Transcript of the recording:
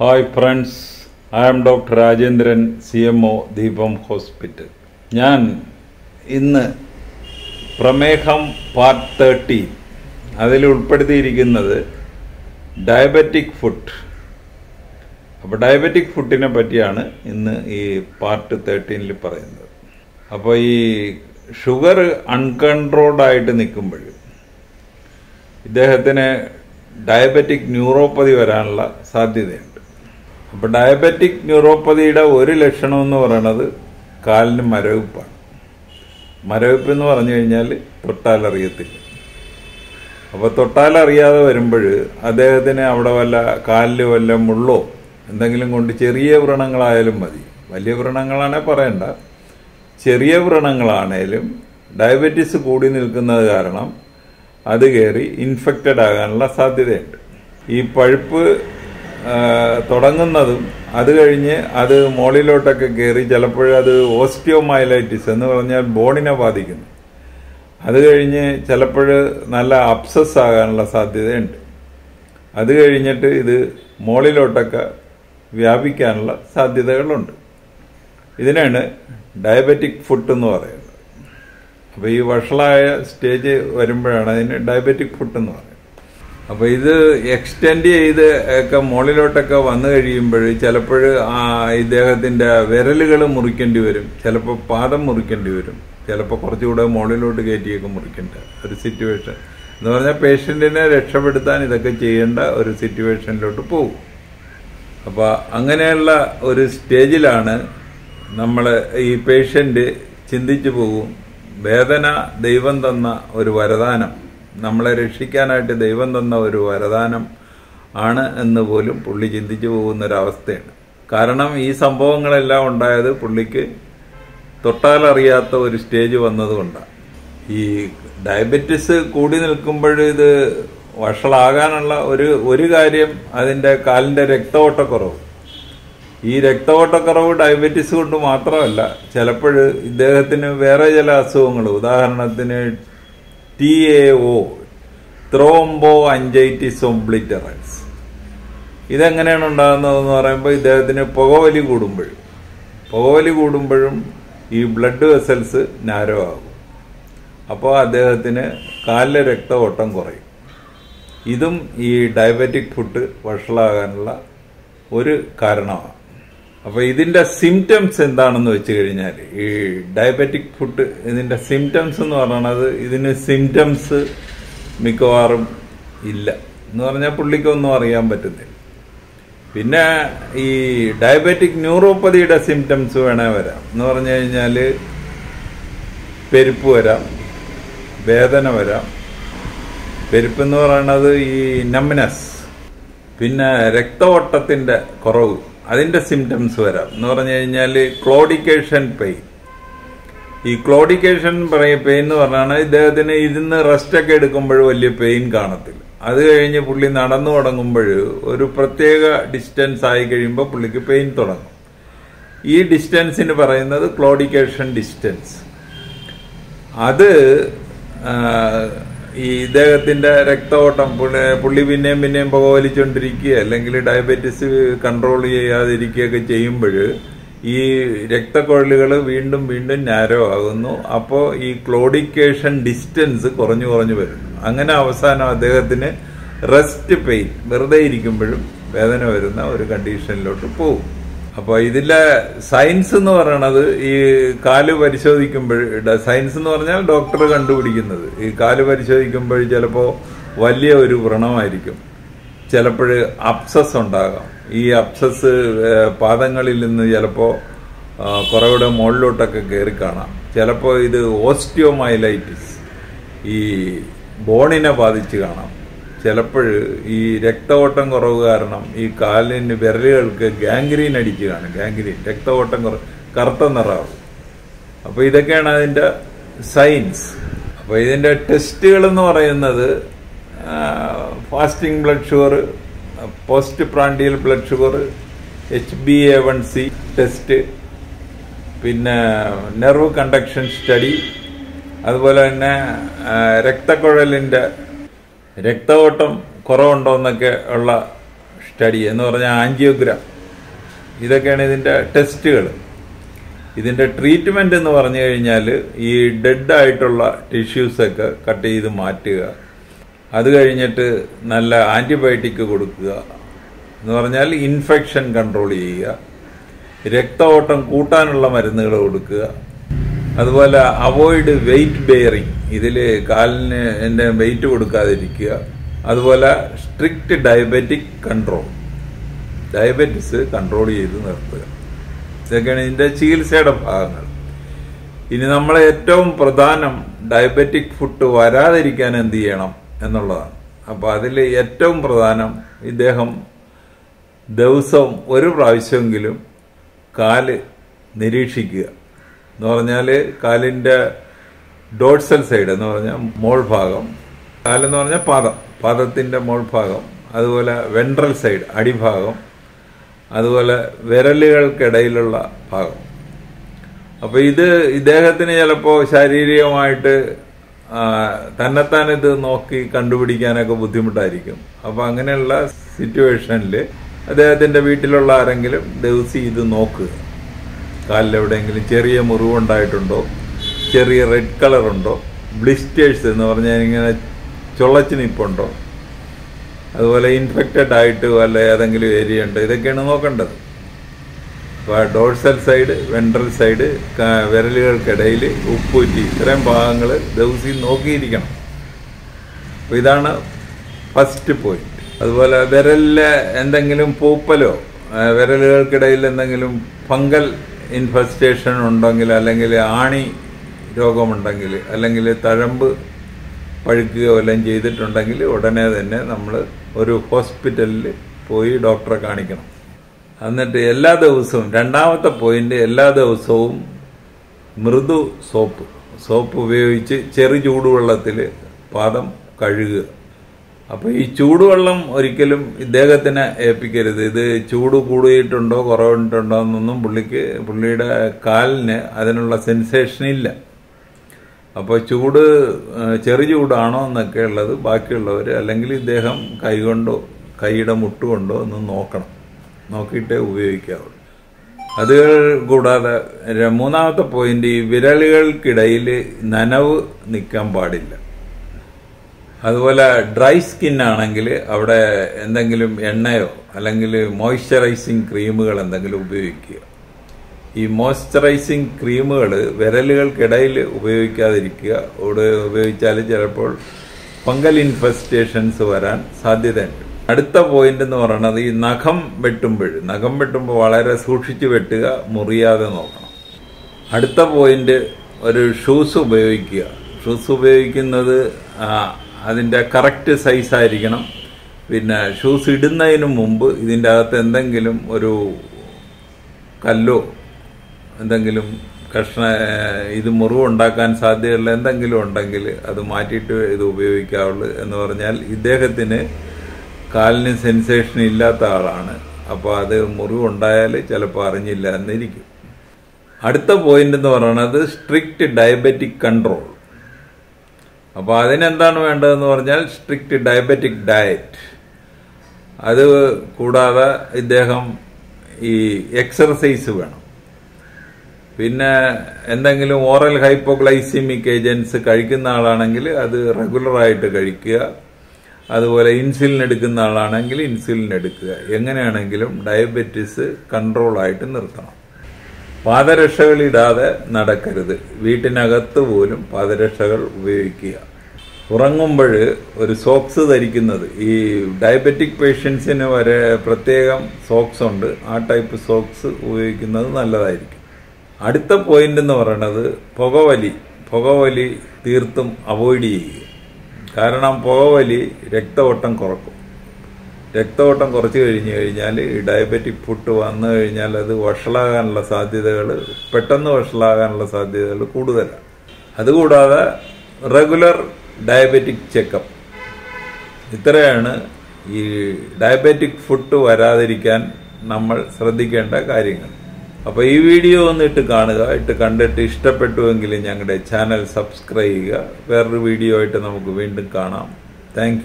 Hi friends I am doctor Rajendran C M O Deepam hospital ഞാൻ ഇന്ന് പ്രമേഹം part thirty അതിൽ ഉൾപ്പെടുത്തിയിരിക്കുന്നത് ഡയബറ്റിക് ഫുഡ് അപ്പോൾ ഡയബറ്റിക് ഫുഡിനെ പറ്റിയാണ് ഇന്ന് ഈ പാർട്ട് തേർട്ടീനിൽ പറയുന്നത്. അപ്പോൾ ഈ ഷുഗർ അൺകൺട്രോൾഡ് ആയിട്ട് നിൽക്കുമ്പോൾ ഇദ്ദേഹത്തിന് ഡയബറ്റിക് ന്യൂറോപ്പതി വരാനുള്ള സാധ്യതയുണ്ട്. അപ്പോൾ ഡയബറ്റിക് ന്യൂറോപ്പതിയുടെ ഒരു ലക്ഷണം എന്ന് പറയുന്നത് കാലിന് മരവിപ്പാണ്. മരവിപ്പ് എന്ന് പറഞ്ഞു കഴിഞ്ഞാൽ തൊട്ടാൽ അറിയത്തില്ല. അപ്പോൾ തൊട്ടാൽ അറിയാതെ വരുമ്പോൾ അദ്ദേഹത്തിന് അവിടെ വല്ല കാലിൽ വല്ല മുള്ളോ എന്തെങ്കിലും കൊണ്ട് ചെറിയ വ്രണങ്ങളായാലും മതി. വലിയ വ്രണങ്ങളാണേ പറയണ്ട. ചെറിയ വ്രണങ്ങളാണേലും ഡയബറ്റീസ് കൂടി നിൽക്കുന്നത് കാരണം അത് കയറി ഇൻഫെക്റ്റഡ് ആകാനുള്ള സാധ്യതയുണ്ട്. ഈ പഴുപ്പ് തുടങ്ങുന്നതും അത് കഴിഞ്ഞ് അത് മോളിലോട്ടൊക്കെ കയറി ചിലപ്പോഴത് ഓസ്റ്റിയോമൈലൈറ്റിസ് എന്ന് പറഞ്ഞാൽ ബോണിനെ ബാധിക്കുന്നു. അത് കഴിഞ്ഞ് ചിലപ്പോൾ നല്ല അപ്സസ് ആകാനുള്ള സാധ്യതയുണ്ട്. അത് കഴിഞ്ഞിട്ട് ഇത് മോളിലോട്ടൊക്കെ വ്യാപിക്കാനുള്ള സാധ്യതകളുണ്ട്. ഇതിനാണ് ഡയബറ്റിക് ഫുഡ് എന്ന് പറയുന്നത്. അപ്പോൾ ഈ വഷളായ സ്റ്റേജ് വരുമ്പോഴാണ് അതിന് ഡയബറ്റിക് ഫുഡ് എന്ന് പറയുന്നത്. അപ്പോൾ ഇത് എക്സ്റ്റെൻഡ് ചെയ്ത് ഒക്കെ മുകളിലോട്ടൊക്കെ വന്നു കഴിയുമ്പോൾ ചിലപ്പോൾ ഇദ്ദേഹത്തിന്റെ വിരലുകൾ മുറിക്കേണ്ടി വരും. ചിലപ്പോൾ പാദം മുറിക്കേണ്ടി വരും. ചിലപ്പോൾ കുറച്ചുകൂടെ മുകളിലോട്ട് കയറ്റിയൊക്കെ മുറിക്കേണ്ട ഒരു സിറ്റുവേഷൻ എന്ന് പറഞ്ഞാൽ പേഷ്യന്റിനെ രക്ഷപ്പെടുത്താൻ ഇതൊക്കെ ചെയ്യേണ്ട ഒരു സിറ്റുവേഷനിലോട്ട് പോകും. അപ്പോൾ അങ്ങനെയുള്ള ഒരു സ്റ്റേജിലാണ് നമ്മൾ ഈ പേഷ്യന്റ് ചിന്തിച്ചു പോകും. വേദന ദൈവം തന്ന ഒരു വരദാനം. നമ്മളെ രക്ഷിക്കാനായിട്ട് ദൈവം തന്ന ഒരു വരദാനം ആണ് എന്ന് പോലും പുള്ളി ചിന്തിച്ചു പോകുന്നൊരവസ്ഥയാണ്. കാരണം ഈ സംഭവങ്ങളെല്ലാം ഉണ്ടായത് പുള്ളിക്ക് തൊട്ടാലറിയാത്ത ഒരു സ്റ്റേജ് വന്നതുകൊണ്ടാണ്. ഈ ഡയബറ്റിസ് കൂടി നിൽക്കുമ്പോൾ ഇത് വഷളാകാനുള്ള ഒരു ഒരു കാര്യം അതിന്റെ കാലിന്റെ രക്തഓട്ടക്കുറവ് ഈ രക്തഓട്ടക്കുറവ് ഡയബറ്റിസ് കൊണ്ട് മാത്രമല്ല ചിലപ്പോൾ ഇദ്ദേഹത്തിന് വേറെ ചില അസുഖങ്ങൾ ഉദാഹരണത്തിന് T A O thromboangiitis obliterans ഇതെങ്ങനെയാണ് ഉണ്ടാകുന്നതെന്ന് പറയുമ്പോൾ ഇദ്ദേഹത്തിന് പുകവലി കൂടുമ്പോഴും പുകവലി കൂടുമ്പോഴും ഈ ബ്ലഡ് വെസൽസ് നാരോ ആകും അപ്പോൾ അദ്ദേഹത്തിന് കാലിലെ രക്തഓട്ടം കുറയും. ഇതും ഈ ഡയബറ്റിക് ഫുഡ് വഷളാകാനുള്ള ഒരു കാരണമാണ്. അപ്പോൾ ഇതിന്റെ സിംറ്റംസ് എന്താണെന്ന് വെച്ച് കഴിഞ്ഞാൽ ഈ ഡയബറ്റിക് ഫുഡ് ഇതിന്റെ സിംറ്റംസ് എന്ന് പറയുന്നത് ഇതിന് സിംറ്റംസ് മിക്കവാറും ഇല്ല. എന്ന് പറഞ്ഞാൽ പുള്ളിക്കൊന്നും അറിയാൻ പറ്റുന്നില്ല പിന്നെ ഈ ഡയബറ്റിക് ന്യൂറോപ്പതിയുടെ സിംറ്റംസ് വേണേ വരാം. എന്ന് പറഞ്ഞു കഴിഞ്ഞാൽ പെരുപ്പ് വരാം വേദന വരാം. പെരുപ്പ് എന്ന് പറയുന്നത് ഈ നമ്നസ് പിന്നെ രക്തവട്ടത്തിന്റെ കുറവ്. അതിന്റെ സിംറ്റംസ് വരാം. എന്ന് പറഞ്ഞു കഴിഞ്ഞാൽ ക്ലോഡിക്കേഷൻ പെയിൻ ഈ ക്ലോഡിക്കേഷൻ പെയിൻ എന്ന് പറഞ്ഞാണ് ഇദ്ദേഹത്തിന് ഇരുന്ന് റെസ്റ്റ് ഒക്കെ എടുക്കുമ്പോൾ വലിയ പെയിൻ കാണത്തില്ല. അത് കഴിഞ്ഞ് പുള്ളി നടന്നു തുടങ്ങുമ്പോൾ ഒരു പ്രത്യേക ഡിസ്റ്റൻസ് ആയി കഴിയുമ്പോൾ പുള്ളിക്ക് പെയിൻ തുടങ്ങും. ഈ ഡിസ്റ്റൻസിന് പറയുന്നത് ക്ലോഡിക്കേഷൻ ഡിസ്റ്റൻസ് അത് ഈ ഇദ്ദേഹത്തിന്റെ രക്തഓട്ടം പുള്ളി പിന്നെയും പിന്നെയും പുകവലിച്ചുകൊണ്ടിരിക്കുക അല്ലെങ്കിൽ ഡയബറ്റിസ് കൺട്രോൾ ചെയ്യാതിരിക്കുകയൊക്കെ ചെയ്യുമ്പോൾ ഈ രക്തക്കുഴലുകൾ വീണ്ടും വീണ്ടും നാരോ ആകുന്നു. അപ്പോൾ ഈ ക്ലോഡിക്കേഷൻ ഡിസ്റ്റൻസ് കുറഞ്ഞു കുറഞ്ഞു വരും അങ്ങനെ അവസാനം അദ്ദേഹത്തിന് റെസ്റ്റ് പെയിൻ വെറുതെ ഇരിക്കുമ്പോഴും വേദന വരുന്ന ഒരു കണ്ടീഷനിലോട്ട് പോകും. അപ്പോൾ ഇതിലെ സയൻസ് എന്ന് പറയണത് ഈ കാൽ പരിശോധിക്കുമ്പോൾ സയൻസ് എന്ന് പറഞ്ഞാൽ ഡോക്ടർ കണ്ടുപിടിക്കുന്നത്. ഈ കാൽ പരിശോധിക്കുമ്പോൾ ചിലപ്പോൾ വലിയ ഒരു വ്രണമായിരിക്കും. ചിലപ്പോൾ അപ്സസ് ഉണ്ടാകാം. ഈ അപ്സസ് പാദങ്ങളിൽ നിന്ന് ചിലപ്പോൾ കുറേകൂടെ മുകളിലോട്ടൊക്കെ കയറി കാണാം. ചിലപ്പോൾ ഇത് ഓസ്റ്റിയോമൈലൈറ്റിസ് ഈ ബോണിനെ ബാധിച്ച് കാണാം. ചിലപ്പോൾ ഈ രക്തഓട്ടം കുറവ് കാരണം ഈ കാലിന് വിരലുകൾക്ക് ഗാംഗ്രീൻ അടിക്കുകയാണ്. ഗാംഗ്രീൻ രക്തഓട്ടം കുറവ് കറുത്ത നിറാവും അപ്പോൾ ഇതൊക്കെയാണ് അതിന്റെ സയൻസ്. അപ്പോൾ ഇതിന്റെ ടെസ്റ്റുകൾ എന്ന് പറയുന്നത് fasting blood sugar post prandial blood sugar H B A one C test പിന്നെ നെർവ് കണ്ടക്ഷൻ സ്റ്റഡി അതുപോലെ തന്നെ രക്തക്കുഴലിന്റെ രക്തഓട്ടം കുറവുണ്ടോ എന്നൊക്കെ ഉള്ള സ്റ്റഡി എന്ന് പറഞ്ഞാൽ ആൻജിയോഗ്രാം ഇതൊക്കെയാണ് ഇതിന്റെ ടെസ്റ്റുകൾ ഇതിന്റെ ട്രീറ്റ്മെന്റ് എന്ന് പറഞ്ഞു കഴിഞ്ഞാൽ ഈ ഡെഡ് ആയിട്ടുള്ള ടിഷ്യൂസൊക്കെ കട്ട് ചെയ്ത് മാറ്റുക. അത് കഴിഞ്ഞിട്ട് നല്ല ആന്റിബയോട്ടിക് കൊടുക്കുക. എന്ന് പറഞ്ഞാൽ ഇൻഫെക്ഷൻ കൺട്രോൾ ചെയ്യുക. രക്തഓട്ടം കൂട്ടാനുള്ള മരുന്നുകൾ കൊടുക്കുക. അതുപോലെ അവോയ്ഡ് വെയിറ്റ് ബെയറിങ് ഇതിൽ കാലിന് എന്റെ വെയിറ്റ് കൊടുക്കാതിരിക്കുക. അതുപോലെ strict diabetic control. Diabetes control ചെയ്ത് നിർത്തുക. ഇതൊക്കെയാണ് ഇതിന്റെ ചികിത്സയുടെ ഭാഗങ്ങൾ. ഇനി നമ്മൾ ഏറ്റവും പ്രധാനം ഡയബറ്റിക് ഫുഡ് വരാതിരിക്കാൻ എന്ത് ചെയ്യണം എന്നുള്ളതാണ്. അപ്പോൾ അതിൽ ഏറ്റവും പ്രധാനം ഇദ്ദേഹം ദിവസവും ഒരു പ്രാവശ്യമെങ്കിലും കാൽ നിരീക്ഷിക്കുക. എന്ന് പറഞ്ഞാൽ കാലിന്റെ ഡോട്ട്സൽ സൈഡ് എന്ന് പറഞ്ഞാൽ മോൾ ഭാഗം. കാലെന്ന് പറഞ്ഞാൽ പാദം. പാദത്തിന്റെ മോൾ ഭാഗം. അതുപോലെ വെൻട്രൽ സൈഡ് അടിഭാഗം. അതുപോലെ വിരലുകൾക്കിടയിലുള്ള ഭാഗം. അപ്പോൾ ഇത് ഇദ്ദേഹത്തിന് ചിലപ്പോൾ ശാരീരികമായിട്ട് തന്നെത്താൻ ഇത് നോക്കി കണ്ടുപിടിക്കാനൊക്കെ ബുദ്ധിമുട്ടായിരിക്കും. അപ്പോൾ അങ്ങനെയുള്ള സിറ്റുവേഷനിൽ അദ്ദേഹത്തിന്റെ വീട്ടിലുള്ള ആരെങ്കിലും ദിവസം ഇത് നോക്കുക കാലിൽ എവിടെയെങ്കിലും ചെറിയ മുറിവുണ്ടായിട്ടുണ്ടോ? ചെറിയ റെഡ് കളറുണ്ടോ ബ്ലിസ്റ്റേഴ്സ് എന്ന് പറഞ്ഞാൽ ഇങ്ങനെ ചുളച്ചിനിപ്പുണ്ടോ അതുപോലെ ഇൻഫെക്റ്റഡ് ആയിട്ട് വല്ല ഏതെങ്കിലും ഏരിയ ഉണ്ട്? ഇതൊക്കെയാണ് നോക്കേണ്ടത്. അപ്പോൾ ഡോഴ്സൽ സൈഡ് വെൻട്രൽ സൈഡ് വിരലുകൾക്കിടയിൽ ഉപ്പൂറ്റി ഇത്രയും ഭാഗങ്ങൾ ദിവസം നോക്കിയിരിക്കണം. അപ്പോൾ ഇതാണ് ഫസ്റ്റ് പോയിന്റ് അതുപോലെ വിരലിലെ എന്തെങ്കിലും പൂപ്പലോ വിരലുകൾക്കിടയിൽ എന്തെങ്കിലും ഫംഗൽ ഇൻഫെസ്റ്റേഷൻ ഉണ്ടെങ്കിൽ അല്ലെങ്കിൽ ആണി രോഗമുണ്ടെങ്കിൽ അല്ലെങ്കിൽ തഴമ്പ് പഴുക്കുകയോ എല്ലാം ചെയ്തിട്ടുണ്ടെങ്കിൽ ഉടനെ തന്നെ നമ്മൾ ഒരു ഹോസ്പിറ്റലിൽ പോയി ഡോക്ടറെ കാണിക്കണം. എന്നിട്ട് എല്ലാ ദിവസവും രണ്ടാമത്തെ പോയിന്റ് എല്ലാ ദിവസവും മൃദു സോപ്പ് സോപ്പ് ഉപയോഗിച്ച് ചെറു ചൂടുവെള്ളത്തിൽ പാദം കഴുകുക. അപ്പോൾ ഈ ചൂടുവെള്ളം ഒരിക്കലും ഇദ്ദേഹത്തിന് ഏൽപ്പിക്കരുത്. ഇത് ചൂട് കൂടിയിട്ടുണ്ടോ കുറവിട്ടുണ്ടോ എന്നൊന്നും പുള്ളിക്ക് പുള്ളിയുടെ കാലിന് അതിനുള്ള സെൻസേഷൻ ഇല്ല. അപ്പോൾ ചൂട് ചെറു ചൂടാണോ എന്നൊക്കെ ഉള്ളത് ബാക്കിയുള്ളവർ അല്ലെങ്കിൽ ഇദ്ദേഹം കൈകൊണ്ടോ കൈയുടെ മുട്ടുകൊണ്ടോ ഒന്ന് നോക്കണം. നോക്കിയിട്ടേ ഉപയോഗിക്കാവുള്ളൂ. അത് കൂടാതെ മൂന്നാമത്തെ പോയിന്റ് ഈ വിരലുകൾക്കിടയിൽ നനവ് നിൽക്കാൻ പാടില്ല. അതുപോലെ ഡ്രൈ സ്കിൻ ആണെങ്കിൽ അവിടെ എന്തെങ്കിലും എണ്ണയോ അല്ലെങ്കിൽ മോയ്സ്ചറൈസിങ് ക്രീമുകൾ എന്തെങ്കിലും ഉപയോഗിക്കുക. ഈ മോയ്സ്ചറൈസിങ് ക്രീമുകൾ വിരലുകൾക്കിടയിൽ ഉപയോഗിക്കാതിരിക്കുക. അവിടെ ഉപയോഗിച്ചാൽ ചിലപ്പോൾ ഫംഗൽ ഇൻഫെസ്റ്റേഷൻസ് വരാൻ സാധ്യതയുണ്ട്. അടുത്ത പോയിന്റ് എന്ന് പറയുന്നത് ഈ നഖം വെട്ടുമ്പോൾ. നഖം വെട്ടുമ്പോൾ വളരെ സൂക്ഷിച്ച് വെട്ടുക മുറിയാതെ നോക്കണം. അടുത്ത പോയിന്റ് ഒരു ഷൂസ് ഉപയോഗിക്കുക. ഷൂസ് ഉപയോഗിക്കുന്നത് അതിന്റെ കറക്റ്റ് സൈസ് ആയിരിക്കണം. പിന്നെ ഷൂസ് ഇടുന്നതിന് മുമ്പ് ഇതിന്റെ അകത്ത് എന്തെങ്കിലും ഒരു കല്ലോ എന്തെങ്കിലും കഷ്ണ ഇത് മുറിവുണ്ടാക്കാൻ സാധ്യതയുള്ള എന്തെങ്കിലും ഉണ്ടെങ്കിൽ അത് മാറ്റിയിട്ട് ഇത് ഉപയോഗിക്കാവുള്ളൂ എന്ന് പറഞ്ഞാൽ ഇദ്ദേഹത്തിന് കാലിന് സെൻസേഷൻ ഇല്ലാത്ത ആളാണ്. അപ്പോൾ അത് മുറിവുണ്ടായാൽ ചിലപ്പോൾ അറിഞ്ഞില്ല എന്നിരിക്കും. അടുത്ത പോയിന്റ് എന്ന് പറയുന്നത് സ്ട്രിക്റ്റ് ഡയബറ്റിക് കൺട്രോൾ അപ്പോൾ അതിനെന്താണ് വേണ്ടതെന്ന് പറഞ്ഞാൽ സ്ട്രിക്റ്റ് ഡയബറ്റിക് ഡയറ്റ് അത് കൂടാതെ ഇദ്ദേഹം ഈ എക്സർസൈസ് വേണം. പിന്നെ എന്തെങ്കിലും ഓറൽ ഹൈപ്പോഗ്ലൈസിമിക് ഏജൻസ് കഴിക്കുന്ന ആളാണെങ്കിൽ അത് റെഗുലറായിട്ട് കഴിക്കുക. അതുപോലെ ഇൻസുലിൻ എടുക്കുന്ന ആളാണെങ്കിൽ ഇൻസുലിൻ എടുക്കുക. എങ്ങനെയാണെങ്കിലും ഡയബറ്റിസ് കൺട്രോളായിട്ട് നിർത്തണം. പാദരക്ഷകൾ ഇടാതെ നടക്കരുത്. വീട്ടിനകത്ത് പോലും പാദരക്ഷകൾ ഉപയോഗിക്കുക. ഉറങ്ങുമ്പോൾ ഒരു സോക്സ് ധരിക്കുന്നത്. ഈ ഡയബറ്റിക് പേഷ്യൻസിന് വരെ പ്രത്യേകം സോക്സ് ഉണ്ട്. ആ ടൈപ്പ് സോക്സ് ഉപയോഗിക്കുന്നത് നല്ലതായിരിക്കും. അടുത്ത പോയിന്റ് എന്ന് പറയുന്നത് പുകവലി. പുകവലി തീർത്തും അവോയ്ഡ് ചെയ്യുക. കാരണം പുകവലി രക്തഓട്ടം കുറക്കും. രക്തഓട്ടം കുറച്ച് കഴിഞ്ഞ് കഴിഞ്ഞാൽ ഈ ഡയബറ്റിക് ഫുഡ് വന്നു കഴിഞ്ഞാൽ അത് വഷളാകാനുള്ള സാധ്യതകൾ പെട്ടെന്ന് വഷളാകാനുള്ള സാധ്യതകൾ കൂടുതലാണ്. അതുകൂടാതെ റെഗുലർ ഡയബറ്റിക് ചെക്കപ്പ് ഇത്രയാണ് ഈ ഡയബറ്റിക് ഫുഡ് വരാതിരിക്കാൻ നമ്മൾ ശ്രദ്ധിക്കേണ്ട കാര്യങ്ങൾ. അപ്പോൾ ഈ വീഡിയോ ഒന്ന് ഇട്ട് കാണുക ഇട്ട് കണ്ടിട്ട് ഇഷ്ടപ്പെട്ടുവെങ്കിൽ ഞങ്ങളുടെ ചാനൽ സബ്സ്ക്രൈബ് ചെയ്യുക. വേറൊരു വീഡിയോ ആയിട്ട് നമുക്ക് വീണ്ടും കാണാം. താങ്ക്